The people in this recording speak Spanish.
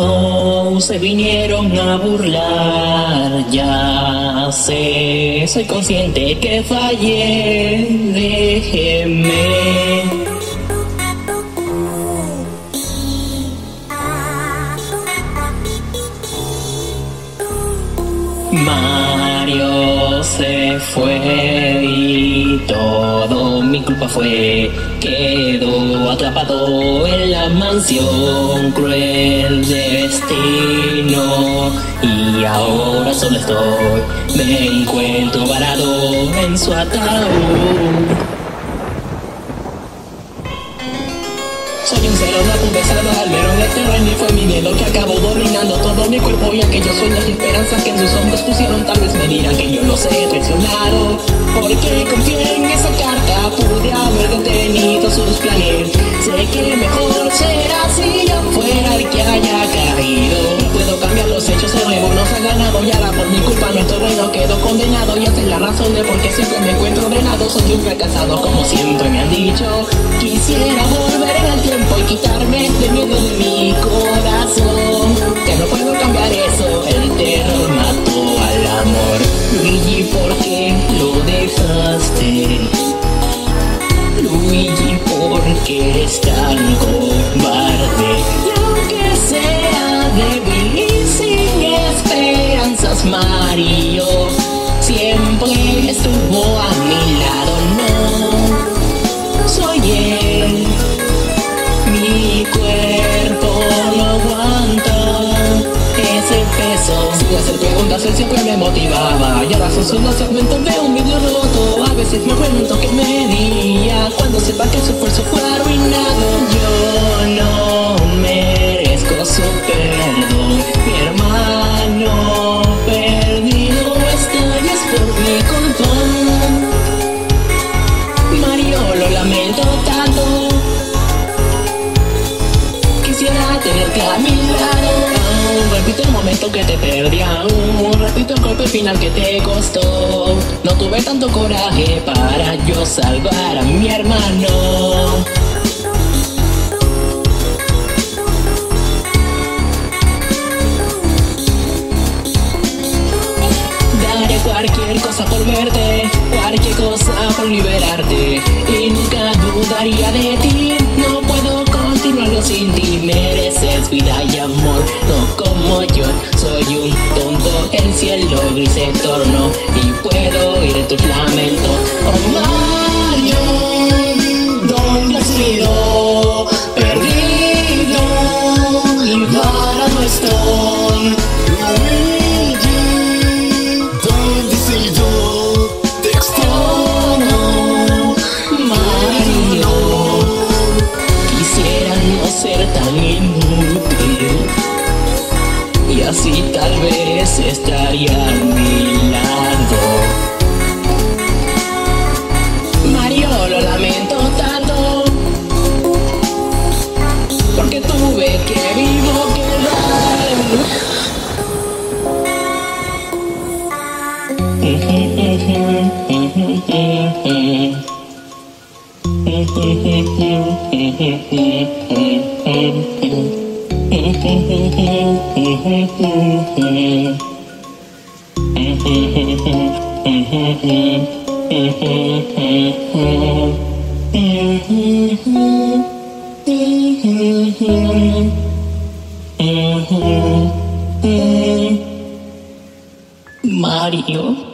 Oh, se vinieron a burlar, ya sé, soy consciente que fallé, déjeme. Mario se fue y todo mi culpa fue. Quedó atrapado en la mansión cruel destino. Y ahora solo estoy, me encuentro varado en su ataúd. Soy un cero no salvar, pero de y fue mi miedo que acabó dominando todo mi cuerpo y aquellos sueños y esperanzas que en sus hombros pusieron tal vez me dirán que yo los he traicionado. Porque confié esa es la razón de por qué siempre me encuentro ordenado soy un fracasado como siempre me han dicho quisiera volver en el tiempo y quitarme el miedo de mi corazón. Que no puedo cambiar eso, el terror mató al amor. Luigi, ¿por qué lo dejaste? Luigi, ¿por qué eres tan peso. Sin hacer preguntas, él siempre me motivaba. Y ahora son solo segmentos de un video roto. A veces me pregunto qué me diría cuando sepa que su esfuerzo fue arruinado. Yo no merezco su perdón. Mi hermano perdido está es por mi culpa. Mario, lo lamento tanto. Quisiera tenerte a mi lado. Repito el momento que te perdí. Aún repito el golpe final que te costó. No tuve tanto coraje para yo salvar a mi hermano. Daré cualquier cosa por verte, cualquier cosa por liberarte. Y nunca dudaría de ti. No puedo continuarlo sin ti. Vida y amor, no como yo. Soy un tonto, el cielo gris se tornó. Y puedo oír tus lamentos. Oh Mario, ¿dónde has ido? Perdido, y no estoy. Estaría a mi lado. Mario, lo lamento tanto porque tuve que vivo quedar. Mario.